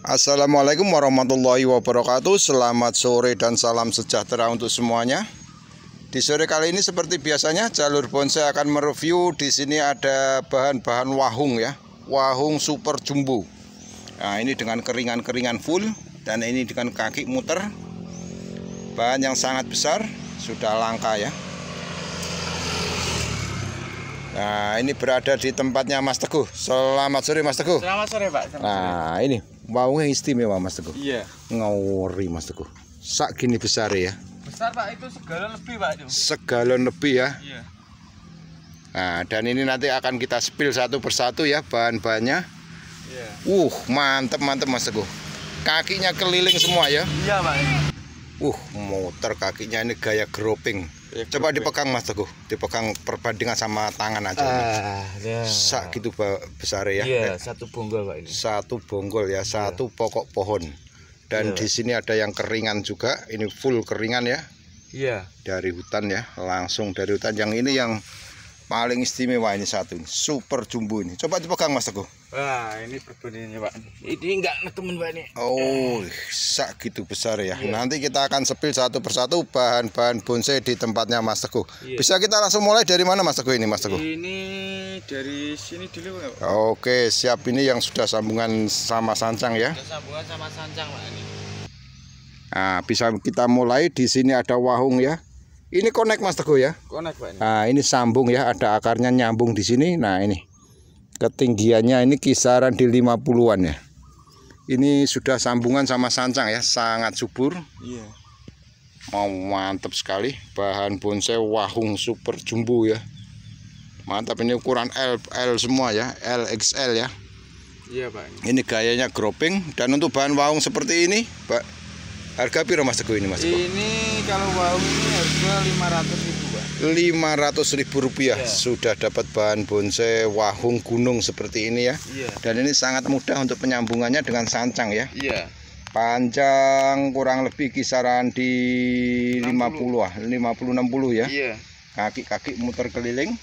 Assalamualaikum warahmatullahi wabarakatuh. Selamat sore dan salam sejahtera untuk semuanya. Di sore kali ini seperti biasanya jalur bonsai akan mereview di sini ada bahan-bahan wahung ya. Wahung super jumbo. Nah, ini dengan keringan-keringan full dan ini dengan kaki muter. Bahan yang sangat besar, sudah langka ya. Nah, ini berada di tempatnya Mas Teguh. Selamat sore Mas Teguh. Selamat sore Pak. Selamat Nah, ini wawungnya istimewa Mas Teguh. Iya. Ngawuri Mas Teguh. Sak gini besar ya. Besar Pak itu segalon lebih Pak itu. Segalon lebih ya. Iya. Nah, dan ini nanti akan kita spill satu persatu ya bahan-bahannya. Iya. Uh, mantep mantep Mas Teguh. Kakinya keliling semua ya. Iya Pak. Uh, muter kakinya ini gaya groping. Coba dipegang Mas Teguh, dipegang perbandingan sama tangan aja. Ah, ya. Sak gitu besar ya. Iya, satu bonggol Pak ini. Satu bonggol ya, satu pokok pohon. Dan Iya. di sini ada yang keringan juga. Ini full keringan ya. Iya. dari hutan ya langsung dari hutan yang ini yang paling istimewa ini satu ini super jumbo ini coba dipegang mas teguh Wah, ini perbandingannya Pak. Ini enggak nekemen Pak ini. oh sak gitu besar ya Iya. nanti kita akan sepil satu persatu bahan-bahan bonsai di tempatnya mas teguh Iya. bisa kita langsung mulai dari mana mas teguh ini mas teguh Ini dari sini dulu Pak. oke siap ini yang sudah sambungan sama sancang ya Ada sambungan sama sancang Pak ini. nah bisa kita mulai di sini ada wahung ya ini connect mas teguh ya Konek Pak ini. Nah, ini sambung ya, ada akarnya nyambung di sini. Nah, ini. Ketinggiannya ini kisaran di 50-an ya. Ini sudah sambungan sama sancang ya, sangat subur. Iya. Mau mantap sekali. Bahan bonsai wahung super jumbo ya. Mantap ini ukuran L L semua ya, LXL ya. Iya Pak ini. Ini gayanya groping dan untuk bahan wahung seperti ini, Pak. Harga piro Mas Teguh ini Mas Teguh? Ini kalau wow ini harga 500 ribu Pak. 500 ribu rupiah Iya. sudah dapat bahan bonsai wahung gunung seperti ini ya. Iya. Dan ini sangat mudah untuk penyambungannya dengan sancang ya. Iya. Panjang kurang lebih kisaran di 50 ah, 50 60 ya. Iya. Kaki-kaki muter keliling.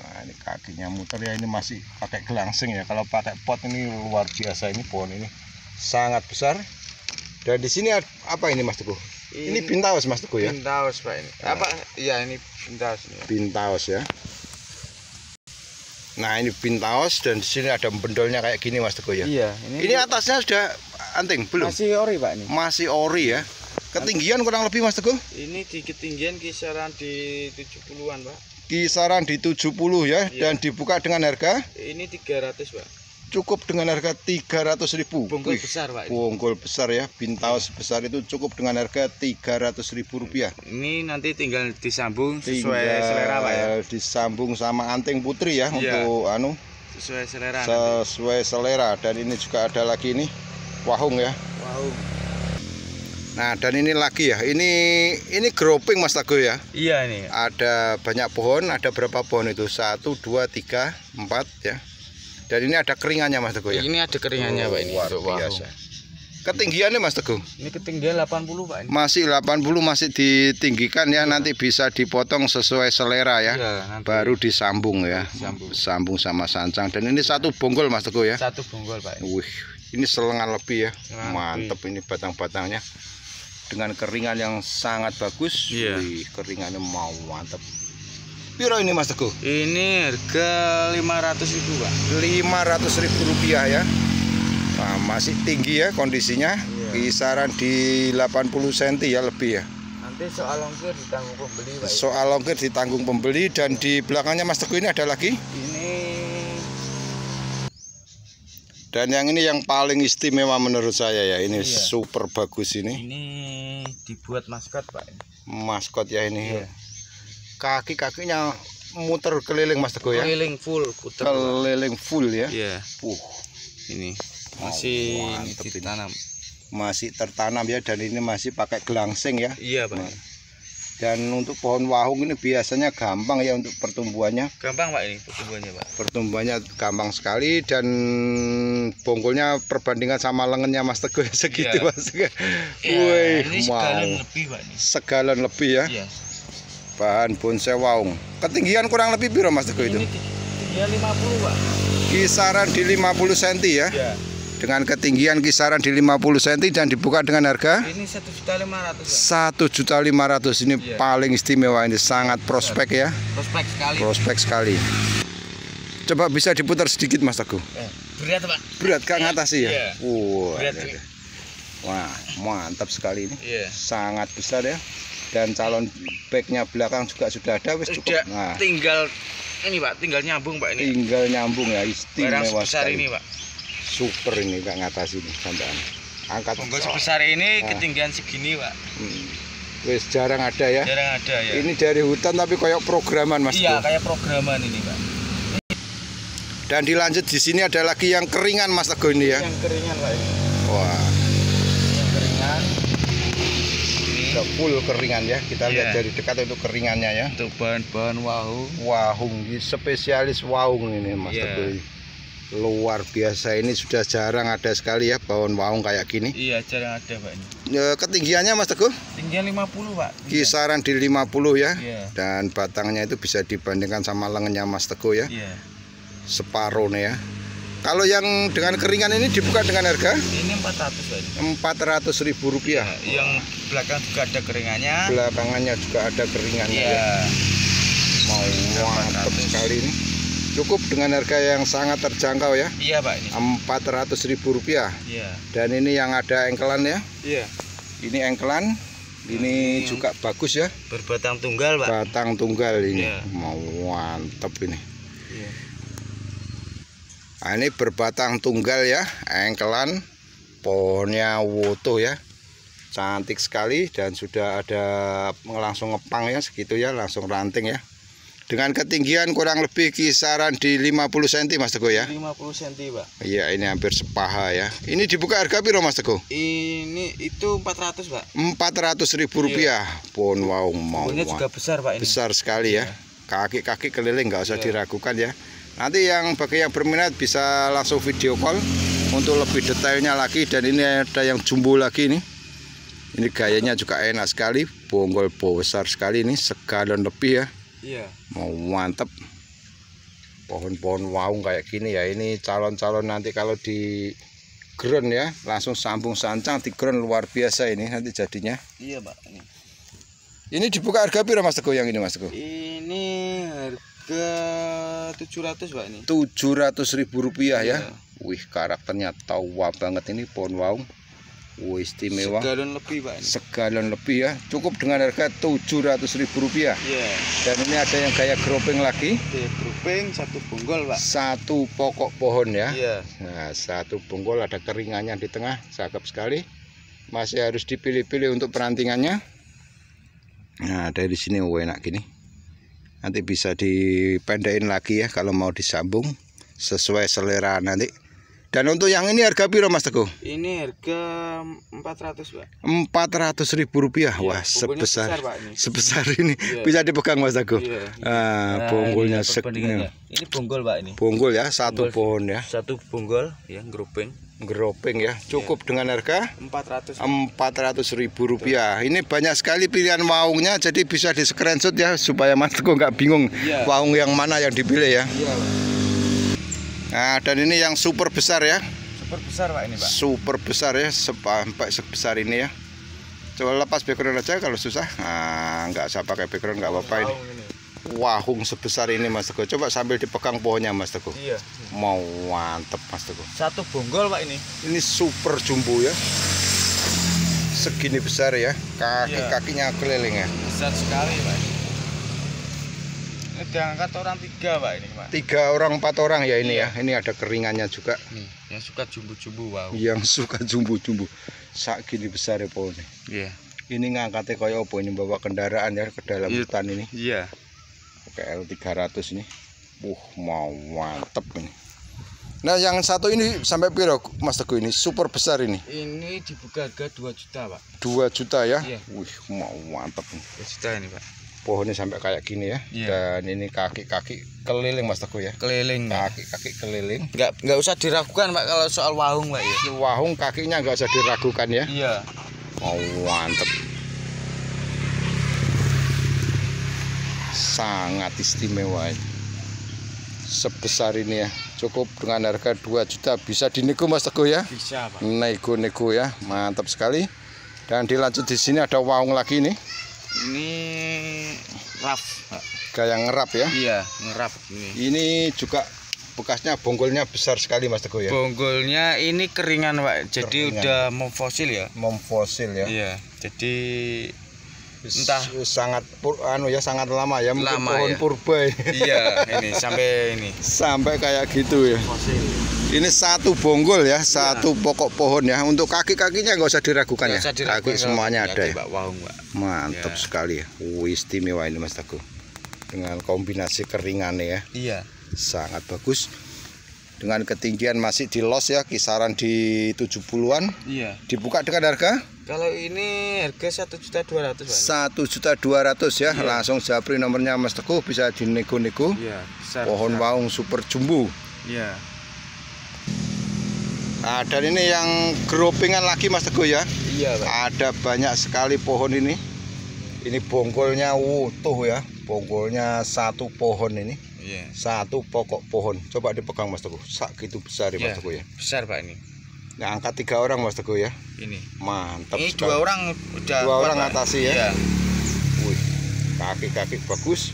Nah, ini kakinya muter ya ini masih pakai gelangsing ya. Kalau pakai pot ini luar biasa ini pohon ini sangat besar. Dan di sini apa ini Mas Teguh? Ini pintaus Mas Teguh ya. Pintaus Pak ini. Apa? Iya ini pintaus ini. Pintaus ya. Nah, ini pintaus dan di sini ada bendolnya kayak gini Mas Teguh ya. Iya, ini, Ini atasnya sudah anting belum? masih ori Pak ini. Masih ori ya. Ketinggian kurang lebih Mas Teguh? Ini di ketinggian kisaran di 70-an, Pak. Kisaran di 70 ya Iya. dan dibuka dengan harga Ini 300, Pak. Cukup dengan harga 300.000. Bonggol Wih, besar, Pak. Bonggol besar ya, pintaus besar itu cukup dengan harga 300.000 rupiah. Ini nanti tinggal disambung sesuai Tinggal selera, Pak ya. disambung sama anting putri ya Iya. untuk anu Sesuai selera nanti. sesuai selera dan ini juga ada lagi ini wahung ya. Wow. Nah, dan ini lagi ya. Ini ini groping Mas Tago ya. Iya ini. Ada banyak pohon, ada berapa pohon itu? Satu, dua, tiga, empat ya. Dan ini ada keringannya Mas Teguh ya. Ini ada keringannya, Oh, Pak ini. luar biasa. Ketinggiannya Mas Teguh Ini ketinggian 80, Pak ini. masih 80 masih ditinggikan ya nanti bisa dipotong sesuai selera ya. Iya, nanti Baru disambung ya. Disambung. Sambung sama sancang dan ini satu bonggol Mas Teguh ya. satu bonggol, Pak. ini. Wih, ini selengan lebih ya. Selengan Mantep ini batang-batangnya. Dengan keringan yang sangat bagus. Iya. Wih, keringannya mau mantep. Piro ini Mas Teguh? Ini harga 500 ribu, Pak. 500 ribu rupiah ya nah, masih tinggi ya kondisinya Iya. kisaran di 80 cm ya lebih ya Nanti soal ongkir ditanggung pembeli, Pak. soal ongkir ditanggung pembeli dan di belakangnya Mas Teguh ini ada lagi Ini dan yang ini yang paling istimewa menurut saya ya ini Iya. super bagus ini ini dibuat maskot, Pak. maskot ya ini Iya. Kaki-kakinya muter keliling Mas Teguh ya Keliling full puter. keliling full ya Iya, uh, ini masih Oh, ini mantep ini. ditanam. masih tertanam ya dan ini masih pakai gelangsing ya Iya, Pak. Nah. dan untuk pohon wahung ini biasanya gampang ya untuk pertumbuhannya Gampang, Pak ini pertumbuhannya, Pak. pertumbuhannya gampang sekali dan bonggolnya perbandingan sama lengannya Mas Teguh ya, segitu Iya. Mas Teguh. Iya, Wih, ini mau segalon lebih, Pak ini. segalon lebih ya Iya. Bahan bonsai waung. Ketinggian kurang lebih piro Mas Teguh itu? Ini ketinggian 50, Pak. Kisaran di 50 cm ya. Iya. dengan ketinggian kisaran di 50 cm dan dibuka dengan harga Ini satu juta lima ratus. juta 1.500 ini Iya. paling istimewa ini sangat prospek ya Prospek sekali. prospek sekali coba bisa diputar sedikit Mas Teguh Eh, berat pak. berat kak ngatasi ya Iya. Berat. ada, ada. wah mantap sekali ini Iya. sangat besar ya dan calon backnya belakang juga sudah ada wis cukup Sudah nah tinggal ini pak, tinggal nyambung pak ini. tinggal nyambung ya Barang istimewa sebesar sekali ini pak. super ini kak ngatasi ini sampean angkat Bonggol sebesar ini Ah. ketinggian segini pak. Hmm. wis jarang ada ya Jarang ada ya. ini dari hutan tapi koyok programan Mas iya kayak programan ini pak. dan dilanjut di sini ada lagi yang keringan Mas Teguh ini ya Yang keringan pak ini. wah Yang keringan. Ini udah full keringan ya kita Iya. lihat dari dekat itu keringannya ya untuk bahan-bahan wahung ini spesialis wahung ini Mas Iya. Teguh luar biasa ini sudah jarang ada sekali ya bawon wahung kayak gini Iya jarang ada pak ini. Ya, ketinggiannya Mas Teguh Tinggian 50 pak. kisaran di 50 ya Iya. dan batangnya itu bisa dibandingkan sama lengannya Mas Teguh ya Iya. separuh nih ya kalau yang dengan keringan ini dibuka dengan harga Ini 400 pak ini. 400 ribu rupiah Yang belakang juga ada keringannya. belakangannya juga ada keringannya ya Iya. mau mantap 400. sekali ini cukup dengan harga yang sangat terjangkau ya Iya pak ini. 400 ribu rupiah Iya. dan ini yang ada engkelan ya Iya. ini engkelan ini Ini juga bagus ya Berbatang tunggal pak. batang tunggal ini Iya. mau mantap ini Iya. Nah, ini berbatang tunggal ya, engkelan, pohonnya wutuh ya, cantik sekali dan sudah ada langsung ngepang ya segitu ya, langsung ranting ya. Dengan ketinggian kurang lebih kisaran di 50 cm Mas Teguh ya. 50 cm pak. Iya ini hampir sepaha ya. Ini dibuka harga piro Mas Teguh? Ini itu 400 pak. 400 ribu rupiah. Pohon wow mau Pohonnya juga besar pak ini. besar sekali ya. Kaki-kaki keliling nggak usah Iya. diragukan ya. Nanti yang bagi yang berminat bisa langsung video call untuk lebih detailnya lagi dan ini ada yang jumbo lagi nih. Ini gayanya juga enak sekali, bonggol besar sekali ini, segalon lebih ya. Iya. Mau mantep. Pohon-pohon waung kayak gini ya. Ini calon-calon nanti kalau di ground ya, langsung sambung sancang di ground luar biasa ini nanti jadinya. Iya pak. Ini, Ini dibuka harga piro Mas Teguh yang ini Mas Teguh? ini harga 700 pak ini. tujuh ratus ribu rupiah ya. Iya. Wih karakternya tawa banget ini pohon waung. Wih istimewa. Segalon lebih pak ini. Segalon lebih ya. Cukup dengan harga tujuh ratus ribu rupiah. Iya. Dan ini ada yang gaya groping lagi. Oke, grouping satu bonggol pak. Satu pokok pohon ya. Iya. Nah satu bonggol ada keringannya di tengah. Cakep sekali. Masih harus dipilih-pilih untuk perantingannya. Nah dari sini oh, enak gini. Nanti bisa dipendekin lagi ya kalau mau disambung sesuai selera nanti. Dan untuk yang ini harga piro Mas Teguh? Ini harga 400 pak. Empat ratus ribu rupiah. Iya, Wah sebesar besar, Pak, ini. sebesar ini Iya. bisa dipegang Mas Teguh. Iya. Ah, Nah, bonggolnya ini sek perbandingannya. Ini bonggol pak ini. bonggol ya satu Bonggol. pohon ya Satu bonggol ya grouping groping ya Iya. cukup dengan harga 400. empat ratus ribu rupiah ini banyak sekali pilihan waungnya jadi bisa di screenshot ya supaya Mas Teguh nggak bingung Iya. waung yang mana yang dipilih ya Iya. Nah dan ini yang super besar ya Super besar pak ini pak. super besar ya sampai sebesar ini ya coba lepas background aja kalau susah nah, nggak usah pakai background nggak apa-apa ini wahung sebesar ini Mas Teguh coba sambil dipegang pohonnya Mas Teguh Iya. mau mantep Mas Teguh Satu bonggol pak ini. ini super jumbo ya segini besar ya kaki Iya. kakinya keliling ya Besar sekali pak. Ini diangkat orang tiga pak ini pak. tiga orang empat orang ya ini Iya. ya ini ada keringannya juga Nih, yang suka jumbo-jumbo wow. yang suka jumbo-jumbo sak gini besar ya pohonnya Iya. ini ngangkatnya kayak apa ini bawa kendaraan ya ke dalam Iya. hutan ini Iya. pakai L300 ini uh mau mantep ini nah yang satu ini sampai piro Mas Teguh ini super besar ini Ini dibuka harga 2 juta pak. 2 juta ya Iya. wih mau mantep nih 2 juta ini pak. Pohonnya sampai kayak gini ya. Iya. dan ini kaki-kaki keliling Mas Teguh ya. Keliling kaki-kaki keliling. Nggak nggak usah diragukan pak kalau soal wahung pak ya. Wahung kakinya nggak usah diragukan ya. Iya. oh mantep. Sangat istimewa ini. sebesar ini ya. Cukup dengan harga 2 juta. Bisa dinego Mas Teguh ya? Bisa, Pak. nego-nego ya. Mantap sekali. Dan dilanjut di sini ada waung lagi nih Ini raf, gaya ngerap ya Iya, ngerap ini. ini juga bekasnya bonggolnya besar sekali Mas Teguh ya Bonggolnya ini keringan, Pak. Jadi Keringan. udah mau fosil ya. mom fosil ya Iya. Jadi entah Entah. sangat pur, anu ya sangat lama ya mungkin Lama, pohon ya. purba ya. iya, ini sampai ini sampai kayak gitu ya fosil. Ini satu bonggol ya satu pokok pohon ya. Untuk kaki-kakinya nggak usah diragukan ya. Nggak usah diragukan kaki semuanya ada ya. Wahung, mantap Ya. sekali ya. Wih, istimewa ini Mas Teguh. Dengan kombinasi keringannya ya. Iya. sangat bagus. Dengan ketinggian masih di los ya kisaran di 70-an Iya. dibuka dengan harga? Kalau ini harga satu juta dua ratus, satu juta dua ratus ya. Iya. langsung japri nomornya Mas Teguh. Bisa dinego-nego. Iya, besar. pohon besar. waung super jumbo. Iya. Nah, dan ini yang gropingan lagi Mas Teguh ya Iya, Pak. ada banyak sekali pohon ini ini bonggolnya utuh ya bonggolnya satu pohon ini Iya. satu pokok pohon coba dipegang Mas Teguh sak gitu besar ya Mas Iya. Teguh ya Besar, Pak ini. nah, angkat tiga orang Mas Teguh ya Ini. mantap ini sekali. dua orang udah Dua orang Pak. atasi ya? Iya. Wih, kaki-kaki bagus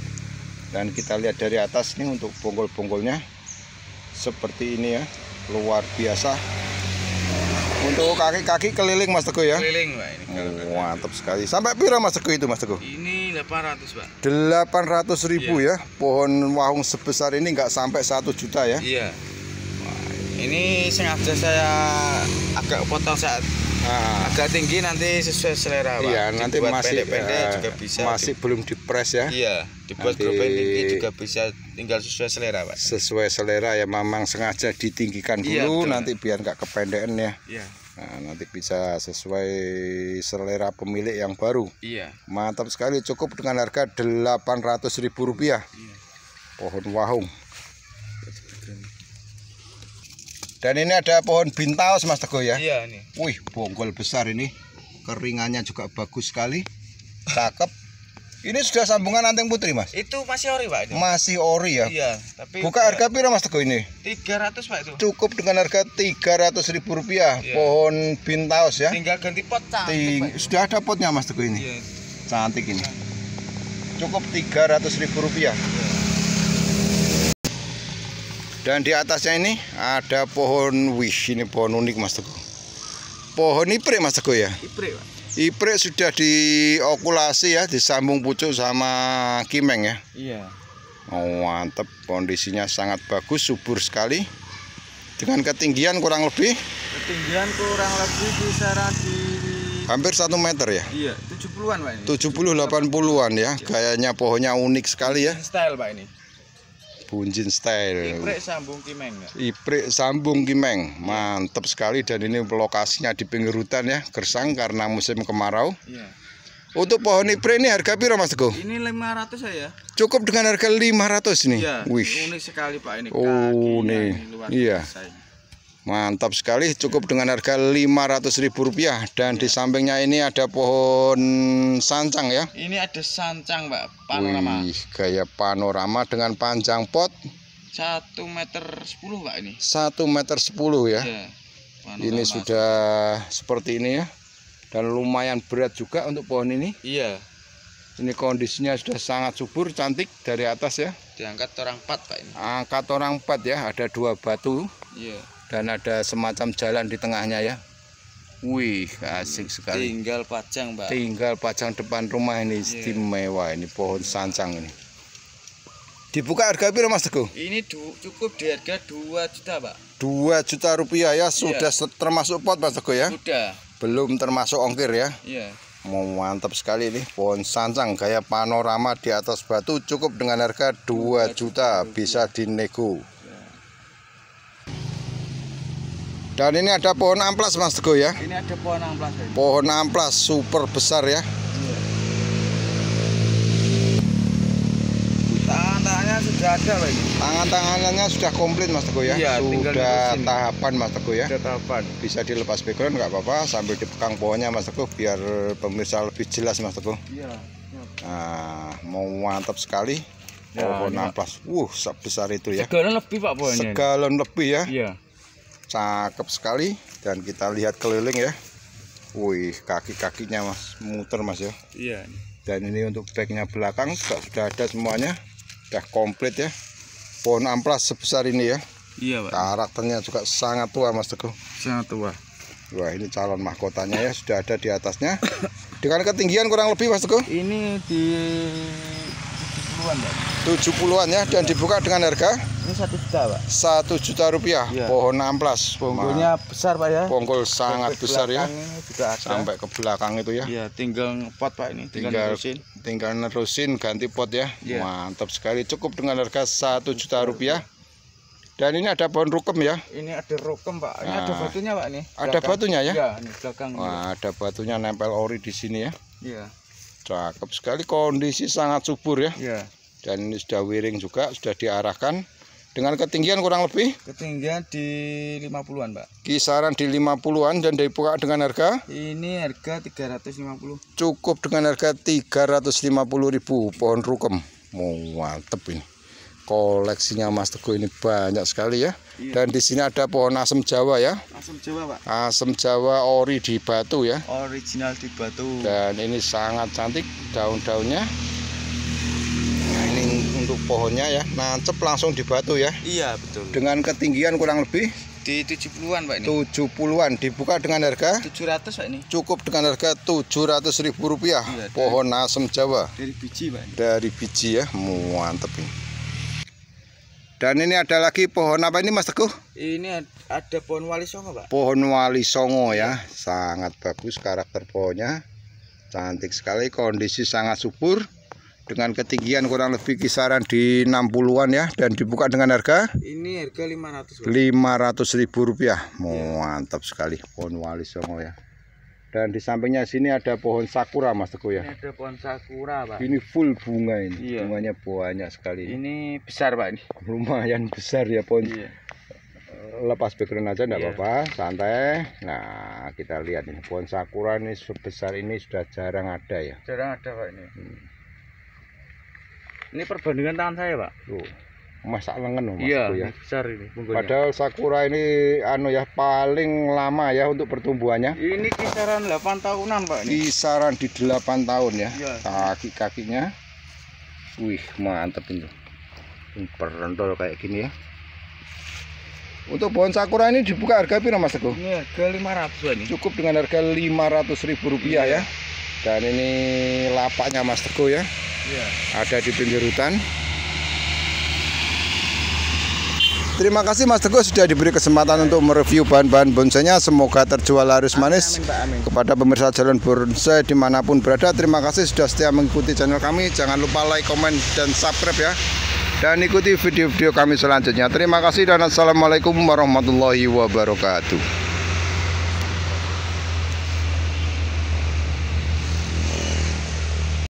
dan kita lihat dari atas nih untuk bonggol-bonggolnya seperti ini ya luar biasa. Untuk kaki-kaki keliling Mas Teguh ya? Keliling, Pak ini. Oh, mantap sekali. Sampai pira Mas Teguh itu Mas Teguh? Ini 800, Pak. 800 ribu ya? Pohon wahung sebesar ini nggak sampai satu juta ya? Iya. Ini sengaja saya agak potong saat Nah, agak tinggi nanti sesuai selera, Pak. iya nanti Dibuat masih pendek-pendek eh, juga bisa. masih belum dipres ya Iya, dibuat Nanti- tinggi juga bisa tinggal sesuai selera, Pak. sesuai selera ya memang sengaja ditinggikan Iya, dulu betul. nanti biar nggak kependekan ya Iya. Nah, nanti bisa sesuai selera pemilik yang baru. Iya. Mantap sekali, cukup dengan harga Rp800.000 rupiah. Iya. Pohon wahung. Dan ini ada pohon bintaus Mas Teguh ya. Iya nih. Wih, bonggol besar ini. Keringannya juga bagus sekali. Cakep. Ini sudah sambungan anteng putri Mas. Itu masih ori, Pak. Itu. Masih ori ya. Iya, tapi Buka harga pira Mas Teguh ini? 300, Pak itu. Cukup dengan harga Rp300.000 rupiah. Iya. Pohon bintaus ya. Tinggal ganti pot cantik, Ting- Pak. sudah ada potnya Mas Teguh ini. Iya. Cantik ini. Cukup Rp300.000 rupiah. Dan di atasnya ini ada pohon wish ini pohon unik Mas Teguh. Pohon iprik Mas Teguh ya. Iprik, Pak. Iprik sudah diokulasi ya, disambung pucuk sama kimeng ya. Iya. Oh, mantap, kondisinya sangat bagus, subur sekali. Dengan ketinggian kurang lebih Ketinggian kurang lebih kisaran di hampir satu meter ya. Iya, 70-an, Pak ini. 70-80an ya. Gayanya pohonnya unik sekali ya. Style, Pak ini. Bunjin style. Iprik sambung kimeng, ya. Iprik sambung kimeng, mantap sekali dan ini lokasinya di pinggir hutan ya, gersang karena musim kemarau. Iya. Untuk pohon iprik ini harga piro Mas Teguh? Ini 500 saya. Cukup dengan harga 500 nih. Iya. Wih, Unik sekali, Pak ini. Oh, nih. ini Iya. ini. Mantap sekali. Cukup dengan harga 500 ribu rupiah dan di sampingnya ini ada pohon sancang ya. Ini ada sancang, Pak. Panorama. Wih, gaya panorama dengan panjang pot 1 meter 10, Pak ini. 1 meter 10 ya. Iya. Panorama. Ini sudah seperti ini ya. Dan lumayan berat juga untuk pohon ini. Iya. Ini kondisinya sudah sangat subur, cantik dari atas ya. Diangkat orang 4, Pak ini. Angkat orang empat ya, ada dua batu Iya. Dan ada semacam jalan di tengahnya ya. Wih, asik sekali. Tinggal pajang, Pak. Tinggal pajang depan rumah ini istimewa ini pohon sancang ini. Dibuka harga berapa Mas Teguh? Ini cukup di harga 2 juta, Pak. 2 juta rupiah ya, sudah se- termasuk pot Mas Teguh ya. Sudah. Belum termasuk ongkir ya. Iya. Mau mantap sekali nih pohon sancang gaya panorama di atas batu cukup dengan harga 2 juta bisa dinego. Dan ini ada pohon amplas Mas Teguh ya. Ini ada pohon amplas, Pak. Pohon amplas super besar ya. Tangan-tangannya sudah ada, ini. Tangan-tangannya sudah komplit Mas Teguh ya. Iya, sudah tahapan Mas Teguh ya. Sudah tahapan. Bisa dilepas background nggak apa-apa sambil dipegang pohonnya Mas Teguh biar pemirsa lebih jelas Mas Teguh. Iya. Nah, mau mantap sekali. Ya, pohon Pak. amplas. Wuh, sebesar itu ya. Segalon lebih Pak pohonnya. Segalon lebih ya. Iya. Cakep sekali dan kita lihat keliling ya. Wih, kaki-kakinya Mas, muter Mas ya. Iya. Dan ini untuk backnya belakang juga sudah ada semuanya. Sudah komplit ya. Pohon amplas sebesar ini ya. Iya Pak. Karakternya juga sangat tua Mas Teguh. Sangat tua. Wah, ini calon mahkotanya ya sudah ada di atasnya. Dengan ketinggian kurang lebih Mas Teguh Ini di 70-an Pak. 70-an ya dan dibuka dengan harga Ini satu juta Pak. 1 juta rupiah. Iya. Pohon amplas. Bonggolnya besar Pak ya. Bonggol sangat besar ya. belakang ini juga ada. Sampai ke belakang itu ya. Iya, tinggal ngepot Pak ini, tinggal, Tinggal nerusin. tinggal nerusin ganti pot ya. Iya. Mantap sekali. Cukup dengan harga 1 juta rupiah. Dan ini ada pohon rukem ya. Ini ada rokem Pak. Ini ada Nah. batunya Pak nih. Ada batunya ya? Iya, ini belakang. ini. Wah, ada batunya nempel ori di sini ya. Iya. Cakep sekali kondisi sangat subur ya. Iya. Dan ini sudah wiring juga, sudah diarahkan dengan ketinggian kurang lebih Ketinggian di 50-an Pak. kisaran di 50-an dan dibuka dengan harga Ini harga 350. cukup dengan harga 350.000 pohon rukem. Mantep ini. Koleksinya Mas Teguh ini banyak sekali ya. Iya. Dan di sini ada pohon asem Jawa ya. Asam Jawa Pak. Asem Jawa ori di batu ya. Original di batu. Dan ini sangat cantik daun-daunnya. Untuk pohonnya ya, nancep langsung di batu ya. Iya, betul. Dengan ketinggian kurang lebih Di 70-an Pak ini. 70-an dibuka dengan harga 700 Pak ini. cukup dengan harga Rp700.000 rupiah. Iya, dari- Pohon asem Jawa Dari biji Pak ini. dari biji ya, mantep ini. Dan ini ada lagi pohon apa ini Mas Teguh? Ini ad- ada pohon wali songo Pak. Pohon wali songo ya, sangat bagus karakter pohonnya. Cantik sekali, kondisi sangat subur. Dengan ketinggian kurang lebih kisaran di 60-an ya dan dibuka dengan harga Ini harga 500 Pak. Rp500.000 rupiah. Mantap sekali pohon wali songo ya. Dan di sampingnya sini ada pohon sakura Mas Teguh ya. Ini ada pohon sakura Pak. Ini full bunga ini. Iya. Bunganya banyak sekali. Ini besar Pak ini. Lumayan besar ya pohon. Iya. Lepas background aja enggak Iya. apa-apa, santai. Nah, kita lihat ini pohon sakura ini sebesar ini sudah jarang ada ya. Jarang ada Pak ini. Hmm. Ini perbandingan tangan saya Pak. Tuh. Masak lengan Mas Iya, ya. besar ini bungkulnya. Padahal sakura ini anu ya paling lama ya untuk pertumbuhannya. Ini kisaran 8 tahunan Pak ini. Kisaran di 8 tahun ya. Iya. Kaki-kakinya. Wih, mantep ini. Perentol kayak gini ya. Untuk pohon sakura ini dibuka harga berapa Mas Teguh? Ini harga 500 Pak ini. Cukup dengan harga Rp500.000 rupiah ya. Dan ini lapaknya Mas Teguh ya. Iya. Ada di pinggir hutan. Terima kasih Mas Teguh sudah diberi kesempatan untuk mereview bahan-bahan bonsainya. Semoga terjual laris manis. Amin Pak, amin. Kepada pemirsa Jalan Bonsai di mana pun berada, terima kasih sudah setia mengikuti channel kami. Jangan lupa like, komen, dan subscribe ya. Dan ikuti video-video kami selanjutnya. Terima kasih dan Assalamualaikum warahmatullahi wabarakatuh.